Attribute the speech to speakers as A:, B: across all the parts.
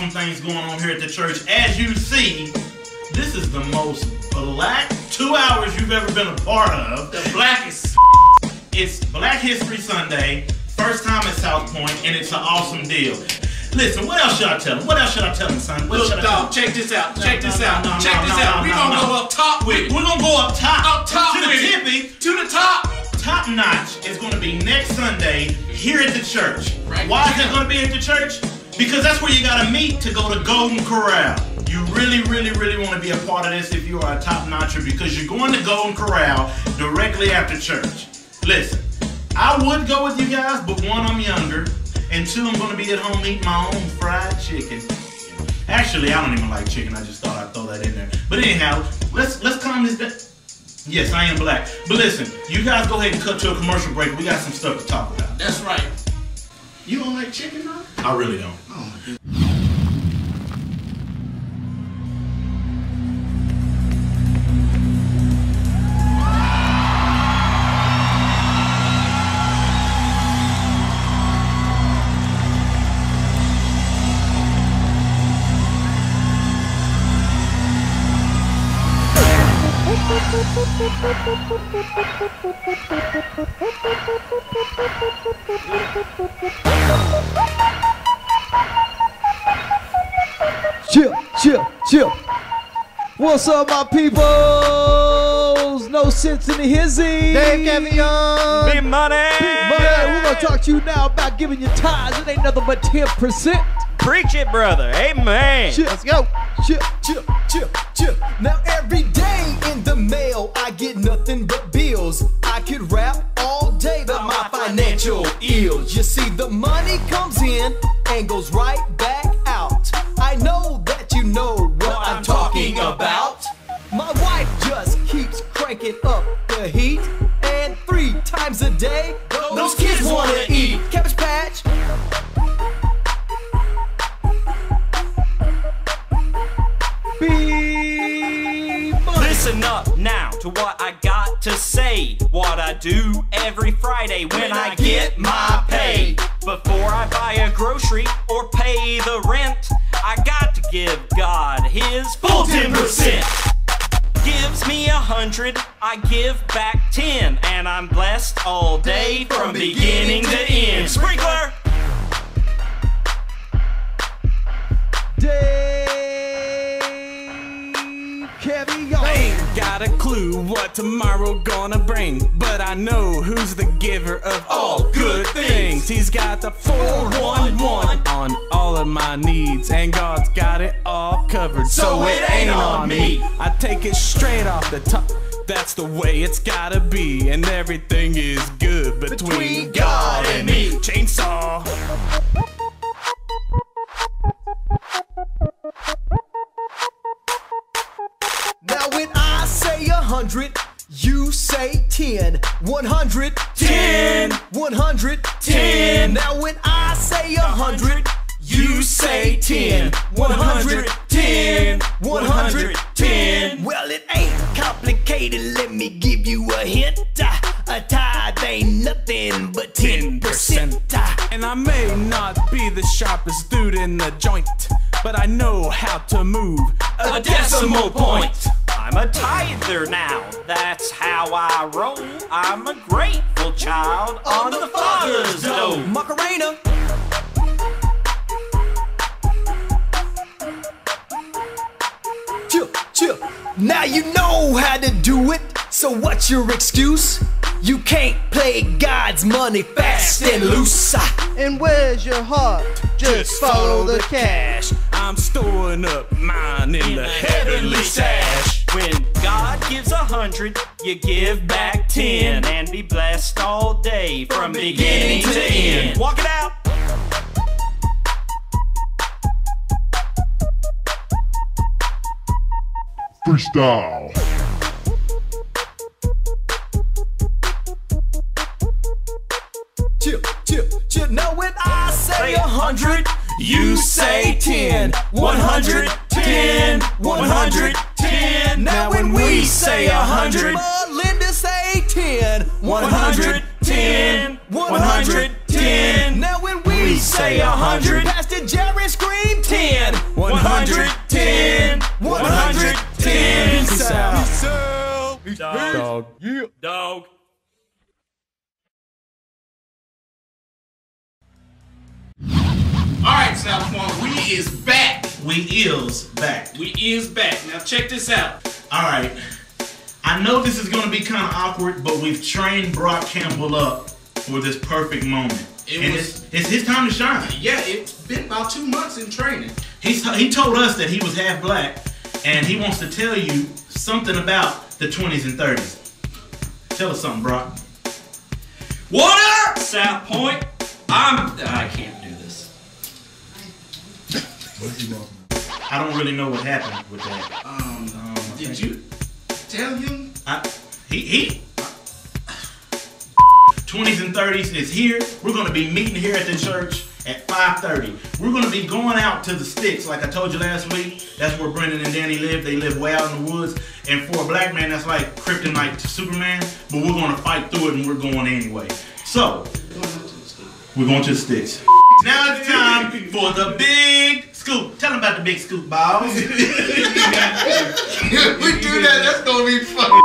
A: awesome things going on here at the church. As you see, this is the most black two hours you've ever been a part of.
B: The blackest.
A: It's Black History Sunday, first time at Southpointe, and it's an awesome deal. Listen, what else should I tell him? What else should I tell him, son? What
B: Look,
A: should I
B: dog, check this out.
A: No,
B: Check
A: no,
B: this
A: no,
B: out. Check this out.
A: no,
B: We
A: no,
B: gonna
A: no.
B: go up top with it.
A: We're gonna go up top,
B: Up top
A: to the tippy.
B: To the top.
A: Top notch is going to be next Sunday here at the church.
B: Right.
A: Why is it going to be at the church? Because that's where you got to meet to go to Golden Corral. You really, really, really want to be a part of this if you are a top notcher because you're going to Golden Corral directly after church. Listen, I would go with you guys, but one, I'm younger, and two, I'm going to be at home eating my own fried chicken. Actually, I don't even like chicken. I just thought I'd throw that in there. But anyhow, let's let's calm this down. Yes, I am black. But listen, you guys go ahead and cut to a commercial break. We got some stuff to talk about.
B: That's right.
A: You don't like chicken, though? I really don't. God. Thank you.
C: Chill, chill, chill. What's up, my peoples? No sense in the hizzy.
D: Dave Cavion.
E: Big money.
C: Man, we're gonna talk to you now about giving you ties. It ain't nothing but 10%.
E: Preach it, brother. Amen.
C: Chill,
D: Let's go.
C: chill, chill, chill, chill.
F: Now every day in the mail, I get nothing but bills. I could rap financial ills. You see, the money comes in and goes right back out. I know that you know what I'm talking about. My wife just keeps cranking up the heat, and three times a day, those kids wanna eat cabbage patch.
C: Be.
E: Listen up now to what I to say. What I do every Friday when I get my pay. Before I buy a grocery or pay the rent, I got to give God his full 10%. Gives me a hundred, I give back ten, and I'm blessed all day from beginning to end. Sprinkler!
G: Got a clue what tomorrow gonna bring, but I know who's the giver of all good things. He's got the 411 on all of my needs, and God's got it all covered, so it ain't on me. I take it straight off the top. That's the way it's gotta be, and everything is good between,
F: Between
G: God and me. Chainsaw.
F: 100, you say 10. 100, 10. 100, 10. Now when I say 100, you say 10. 110. 110. Well, it ain't complicated. Let me give you a hint. A tithe ain't nothing but 10%.
G: And I may not be the sharpest dude in the joint, but I know how to move
E: a decimal point. I'm a tither now, that's how I roll. I'm a grateful child on the Father's dome.
F: Macarena. Chill, chill. Now you know how to do it. So what's your excuse? You can't play God's money fast and loose. Ah,
D: And where's your heart? Just follow the cash.
G: I'm storing up mine in the heavenly stash.
E: When God gives a hundred, you give back ten and be blessed all day from beginning to end. Walk it out.
H: Freestyle.
F: Chill, chill, chill. Now when I say a hundred, you say ten. One hundred, ten. One hundred, ten. Now when we say a hundred, Linda say ten. One hundred, ten. One hundred, ten. Now when we
E: say a hundred.
F: Pastor Jerry scream 10.
E: 110. 110.
G: Peace out.
E: Dog.
G: Dog.
E: Dog.
B: All right, Southpointe, we is back.
A: We is back.
B: We is back. Now check this out.
A: All right. I know this is going to be kind of awkward, but we've trained Brock Campbell up for this perfect moment.
B: It
A: and
B: was-
A: it's, it's his time to shine.
B: Yeah, it's been about two months in training.
A: He's, he told us that he was half black, and he wants to tell you something about the 20s and 30s. Tell us something, Brock.
E: What up, Southpointe? I'm. I can't do this.
A: I don't really know what happened with that.
B: Um,
A: Um,
B: did you tell him?
A: I, he, he. 20s and 30s is here. We're going to be meeting here at the church at 5:30. We're going to be going out to the sticks, like I told you last week. That's where Brendan and Danny live. They live way out in the woods. And for a black man, that's like kryptonite to Superman. But we're going to fight through it, and we're going anyway. So we're going to the sticks. Now it's time for the big scoop. Tell them about the big scoop, balls.
B: we do that. That's gonna be fun.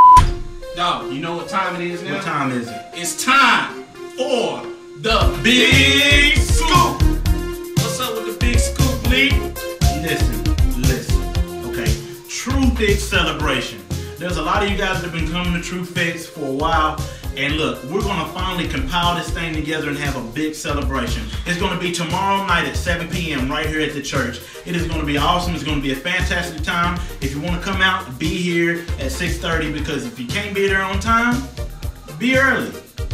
B: Dog, you know what time it is now?
A: what time is it?
B: It's time for the big scoop. What's up with the big scoop, Lee?
A: Listen, listen. Okay. True Fix celebration. There's a lot of you guys that have been coming to True Fix for a while. And look, we're gonna finally compile this thing together and have a big celebration. It's gonna be tomorrow night at 7 p.m. right here at the church. It is gonna be awesome. It's gonna be a fantastic time. If you wanna come out, be here at 6:30 because if you can't be there on time, be early.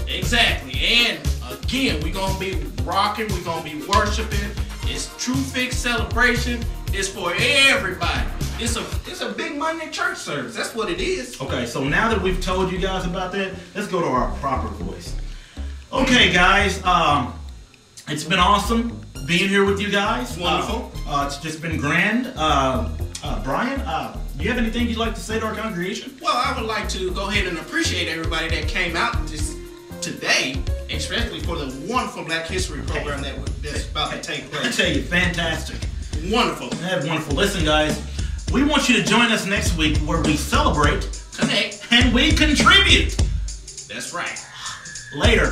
B: Exactly. And again, we're gonna be rocking, we're gonna be worshiping. It's True Fix celebration. It's for everybody. It's a it's a big Monday church service. That's what it is.
A: Okay, so now that we've told you guys about that, let's go to our proper voice. Okay, guys, um, it's been awesome being here with you guys.
B: Wonderful.
A: Uh, uh, it's just been grand. Uh, uh, Brian, uh, do you have anything you'd like to say to our congregation?
B: Well, I would like to go ahead and appreciate everybody that came out this today, especially for the wonderful Black History program that that's about to take place.
A: I tell you, fantastic.
B: Wonderful.
A: That's wonderful. Listen, guys, we want you to join us next week where we celebrate
B: Connect.
A: and we contribute.
B: That's right.
A: Later.